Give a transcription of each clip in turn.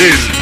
Ahí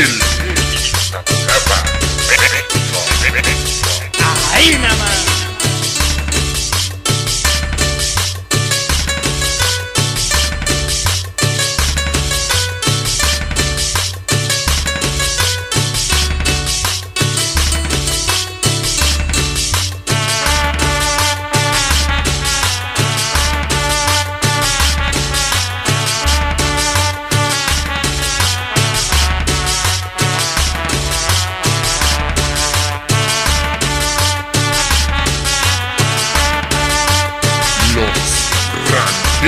Yeah.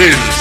Brasil.